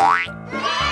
Yeah!